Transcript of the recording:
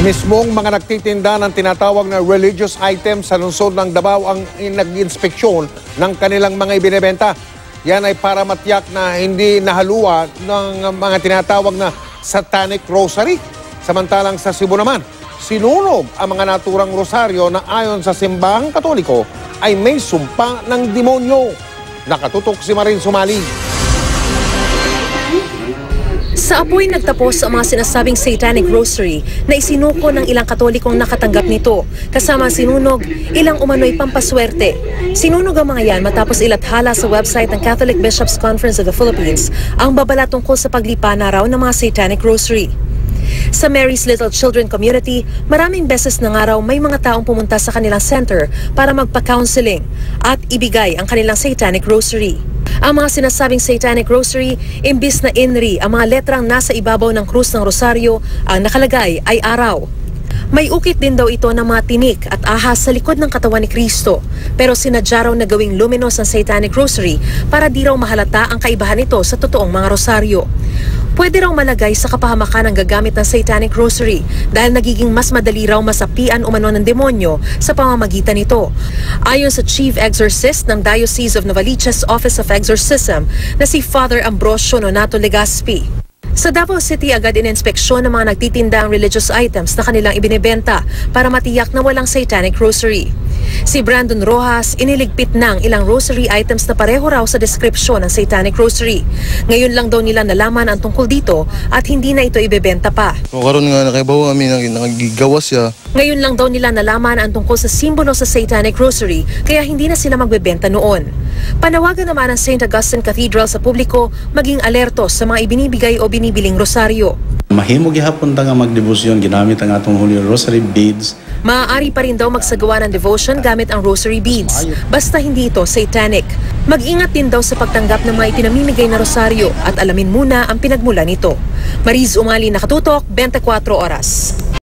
Mismong mga nagtitinda ng tinatawag na religious items sa lungsod ng Davao ang nag-inspeksyon ng kanilang mga ibinebenta. Yan ay para matiyak na hindi nahaluwa ng mga tinatawag na satanic rosary. Samantalang sa Cebu naman, sinunog ang mga naturang rosaryo na ayon sa simbahang katoliko ay may sumpa ng demonyo. Nakatutok si Marin Sumali. Sa apoy nagtapos ang mga sinasabing satanic rosary na isinuko ng ilang katolikong nakatanggap nito. Kasama sinunog, ilang umano'y pampaswerte. Sinunog ang mga yan matapos ilathala sa website ng Catholic Bishops Conference of the Philippines ang babala tungkol sa paglipa na raw ng mga satanic rosary. Sa Mary's Little Children Community, maraming beses na nga raw may mga taong pumunta sa kanilang center para magpa-counseling at ibigay ang kanilang satanic rosary. Ang mga sinasabing satanic rosary, imbis na inri ang mga letrang nasa ibabaw ng krus ng rosaryo, ang nakalagay ay araw. May ukit din daw ito ng mga tinik at ahas sa likod ng katawan ni Kristo. Pero sinadya raw na gawing luminous ang satanic rosary para di raw mahalata ang kaibahan nito sa totoong mga rosaryo. Pwede raw malagay sa kapahamakan ang gagamit ng satanic rosary dahil nagiging mas madali raw masapian umano ng demonyo sa pamamagitan nito. Ayon sa Chief Exorcist ng Diocese of Novaliches Office of Exorcism na si Father Ambrosio Nonato Legaspi. Sa Davao City, agad ininspeksyon ng mga nagtitinda ang religious items na kanilang ibinebenta para matiyak na walang satanic rosary. Si Brandon Rojas, iniligpit ng ilang rosary items na pareho raw sa deskripsyon ng satanic rosary. Ngayon lang daw nila nalaman ang tungkol dito at hindi na ito ibebenta pa. O karon nga nakaibaw kami nang nagigawas siya. Ngayon lang daw nila nalaman ang tungkol sa simbolo sa Satanic Rosary kaya hindi na sila magbebenta noon. Panawagan naman ng St. Augustine Cathedral sa publiko maging alerto sa mga ibinibigay o binibiling rosaryo. Mahimo gihapon ta nga magdebosyon ginamit ang atong Holy Rosary beads Maaari pa rin daw magsagawa ng devotion gamit ang rosary beads, basta hindi ito satanic. Mag-ingat din daw sa pagtanggap ng mga ipinamimigay na rosaryo at alamin muna ang pinagmula nito. Mariz Umali Nakatutok, 24 Oras.